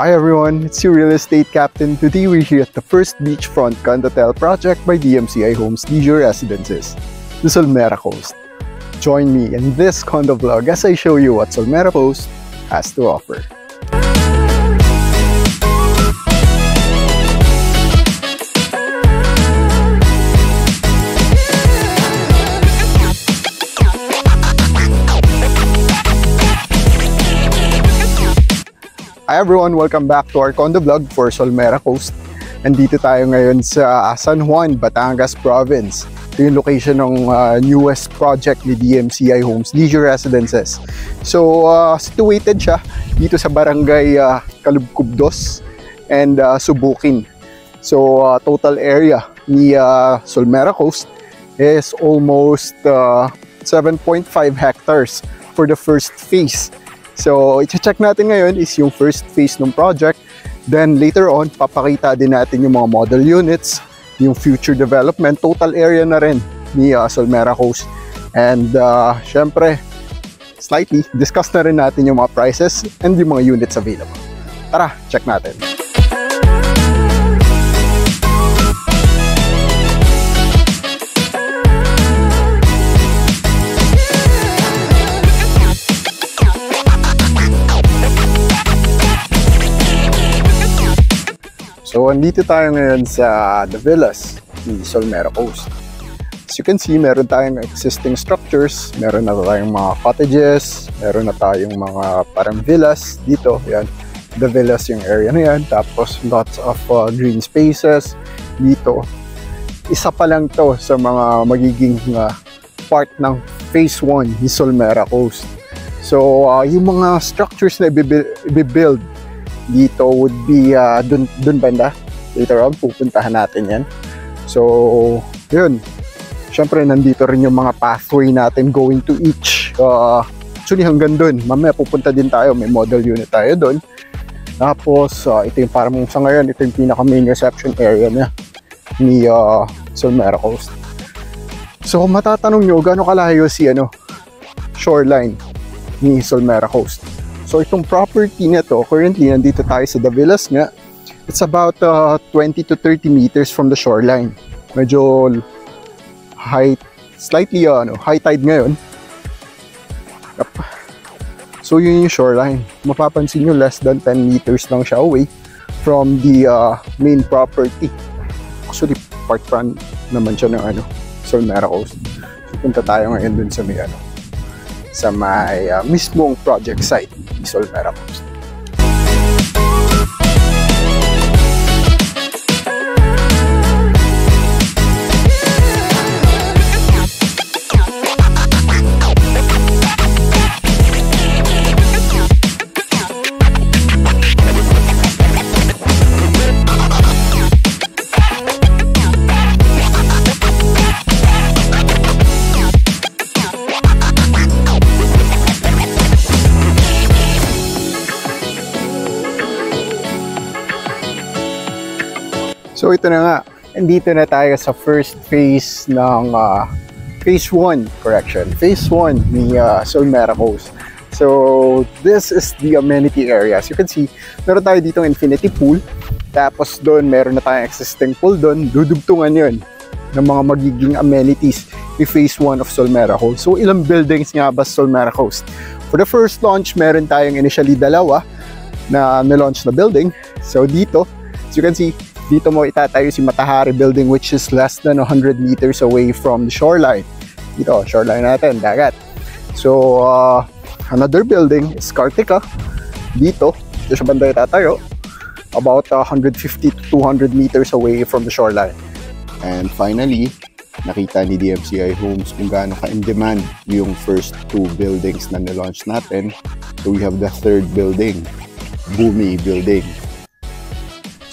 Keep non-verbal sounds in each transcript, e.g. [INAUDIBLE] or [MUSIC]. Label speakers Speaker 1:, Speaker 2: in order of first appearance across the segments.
Speaker 1: Hi everyone, it's your real estate captain. Today we're here at the first beachfront condotel project by DMCI Homes Leisure Residences, the Solmera Coast. Join me in this condo vlog as I show you what Solmera Coast has to offer. Hi everyone! Welcome back to our condo vlog for Solmera Coast. Andito tayo ngayon sa San Juan, Batangas Province. Ito yung location ng uh, newest project ni DMCI Homes Leisure Residences. So, uh, situated siya dito sa barangay uh, Kalubkubdos and uh, Subukin. So, uh, total area ni uh, Solmera Coast is almost uh, 7.5 hectares for the first phase. So, i-check natin ngayon is yung first phase ng project. Then later on, papakita din natin yung mga model units, yung future development, total area na rin ni uh, Solmera Coast. And uh, syempre, slightly, discuss na rin natin yung mga prices and yung mga units available. Tara, check natin. So, andito tayo ngayon sa The Villas ni Solmera Coast. As you can see, meron tayong existing structures, meron na tayong mga cottages, meron na tayong mga parang villas dito. Yan. The Villas yung area na yan. Tapos, lots of uh, green spaces dito. Isa pa lang to sa mga magiging uh, part ng Phase 1 ni Solmera Coast. So, uh, yung mga structures na i-build dito would be uh, dun, dun banda. Later on, pupuntahan natin yan. So, yun. Siyempre, nandito rin yung mga pathway natin going to each. Uh, actually, hanggang dun. Mamaya pupunta din tayo. May model unit tayo dun. Tapos, uh, ito yung parang sa ngayon, ito yung pinaka main reception area na ni uh, Solmera Coast. So, matatanong nyo, gano'ng kalayo si ano, shoreline ni Solmera Coast? So itong property na to, currently nandito tayo sa The Villas nga. It's about uh, 20 to 30 meters from the shoreline. Medyo high, slightly uh, ano, high tide ngayon. Yep. So yun yung shoreline. Mapapansin nyo less than 10 meters lang siya away from the uh, main property. Actually, part front naman siya ng ano, Solmera Coast. So punta tayo ngayon dun sa may ano, sa may uh, mismong project site. Solmera Coast. Ito na nga, andito na tayo sa first phase ng uh, phase 1, correction, phase 1 ni uh, Solmera Coast. So this is the amenity area. As you can see, meron tayo dito infinity pool. Tapos doon, meron na tayong existing pool doon. Dudugtungan yun ng mga magiging amenities ni phase 1 of Solmera Coast. So ilang buildings nga ba Solmera Coast? For the first launch, meron tayong initially dalawa na na-launch na building. So dito, as you can see, dito mo itatayo si Matahari Building which is less than 100 meters away from the shoreline. Dito, shoreline natin, dagat. So, uh, another building is Kartika. Dito, dito sa banda itatayo. About 150 to 200 meters away from the shoreline. And finally, nakita ni DMCI Homes kung gaano ka-in-demand yung first two buildings na nilaunch natin. So we have the third building, Bumi Building.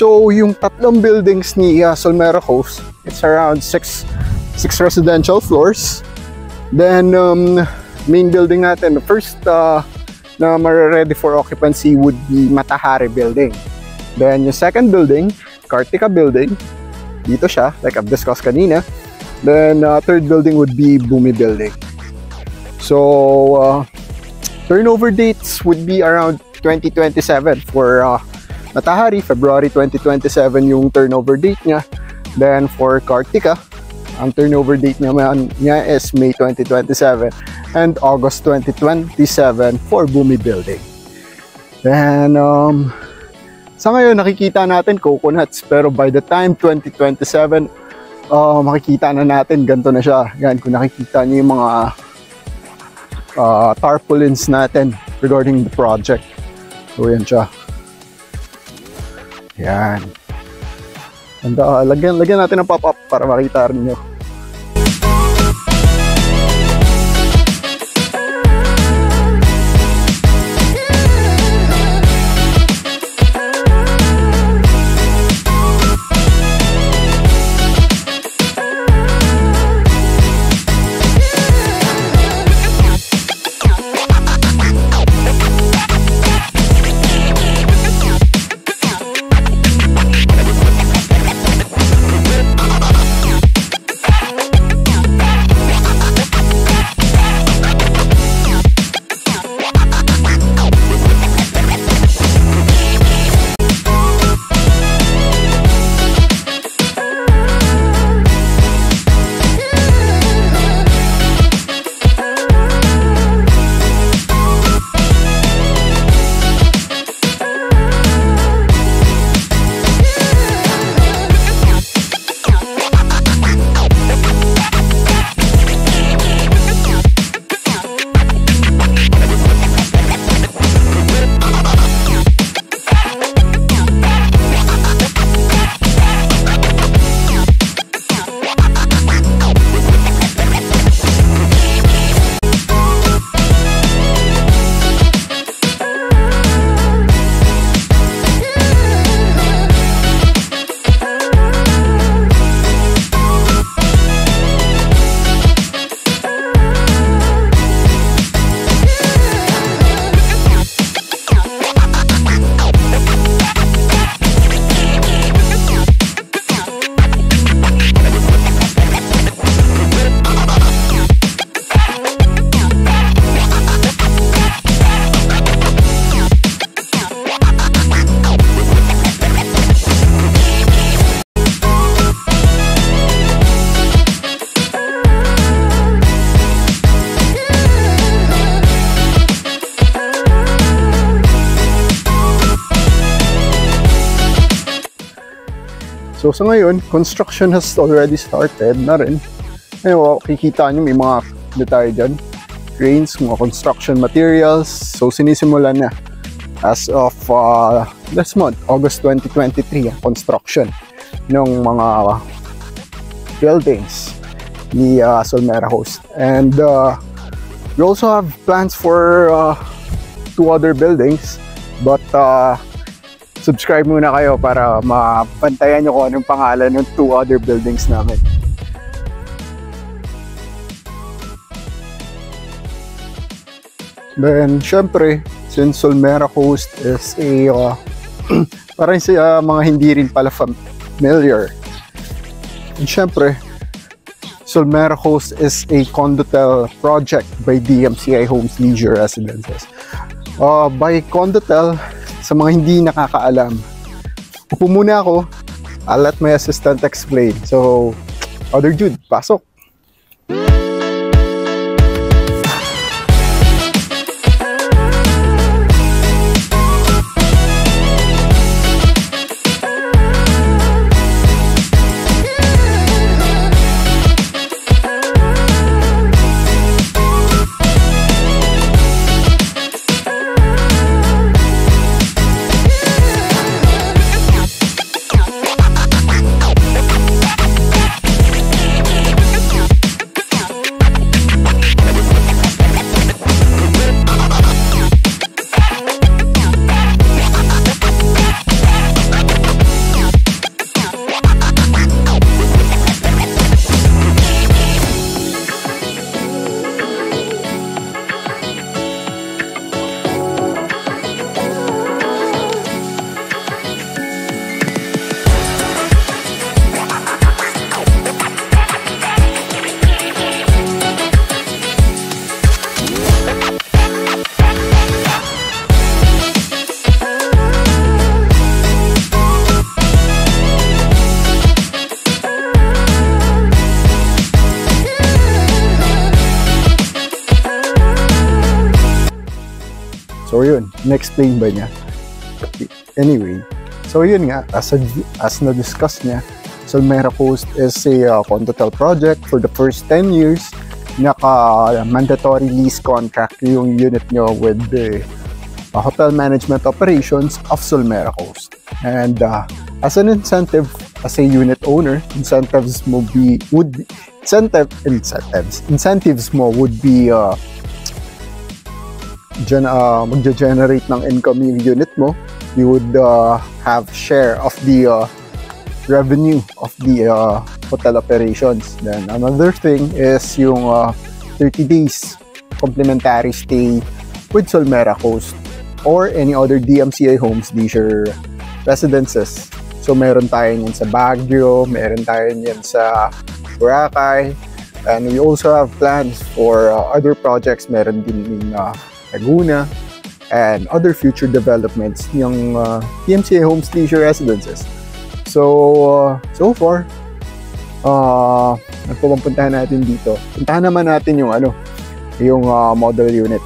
Speaker 1: So, yung tatlong buildings ni uh, Solmera Coast, it's around six, six residential floors. Then, um, main building natin, the first uh, na ready for occupancy would be Matahari Building. Then, yung second building, Kartika Building. Dito siya, like I've discussed kanina. Then, uh, third building would be Bumi Building. So, uh, turnover dates would be around 2027 for uh, Matahari, February 2027 yung turnover date niya. Then for Kartika, ang turnover date niya, niya is May 2027 and August 2027 for Bumi Building. Then, um, sa ngayon nakikita natin coconuts pero by the time 2027, uh, makikita na natin ganito na siya. Yan, kung nakikita niyo yung mga uh, tarpaulins natin regarding the project. So, yan siya. Yan. And, uh, lagyan, lagyan natin ng pop-up para makita rin nyo. So sa ngayon, construction has already started na rin. Ngayon, kikita nyo may mga detalye dyan. Cranes, mga construction materials. So sinisimulan na as of uh, this month, August 2023, ang construction ng mga buildings ni uh, Solmera Host. And uh, we also have plans for uh, two other buildings but uh, subscribe muna kayo para mapantayan nyo kung anong pangalan ng two other buildings namin. Then, syempre, since Solmera Coast is a, uh, [CLEARS THROAT] parang sa uh, mga hindi rin pala familiar. And syempre, Solmera Coast is a condotel project by DMCI Homes Leisure Residences. Uh, by condotel, sa mga hindi nakakaalam. Upo muna ako. I'll let my assistant explain. So, Other Jude, pasok. Na-explain ba niya? Anyway, so yun nga, as, a, as na-discuss niya, Solmera Coast is a uh, condotel project for the first 10 years. Naka-mandatory lease contract yung unit nyo with the uh, hotel management operations of Solmera Coast. And uh, as an incentive, as a unit owner, incentives mo be, would be, incentive, incentives, incentives mo would be uh, gen, uh, magge-generate ng income yung unit mo, you would uh, have share of the uh, revenue of the uh, hotel operations. Then another thing is yung uh, 30 days complimentary stay with Solmera Coast or any other DMCA homes leisure residences. So meron tayo yan sa Baguio, meron tayo yan sa Boracay, and we also have plans for uh, other projects. Meron din in uh, Laguna, and other future developments ng uh, TMCA Homes Leisure Residences. So, uh, so far, uh, nagpupuntahan natin dito. Puntahan naman natin yung ano, yung uh, model unit.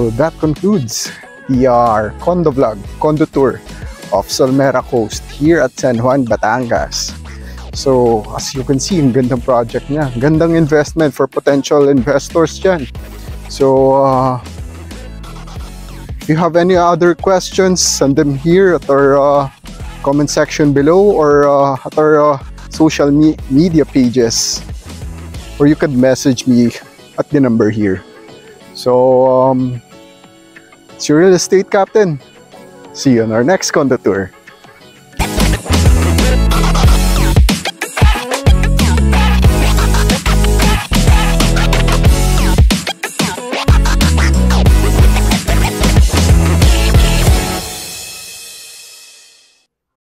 Speaker 1: So that concludes the uh, condo vlog, condo tour of Solmera Coast here at San Juan, Batangas. So as you can see, ang gandang project niya. Gandang investment for potential investors dyan. So uh, if you have any other questions, send them here at our uh, comment section below or uh, at our uh, social me media pages. Or you could message me at the number here. So, um, it's your real estate captain. See you on our next condo tour.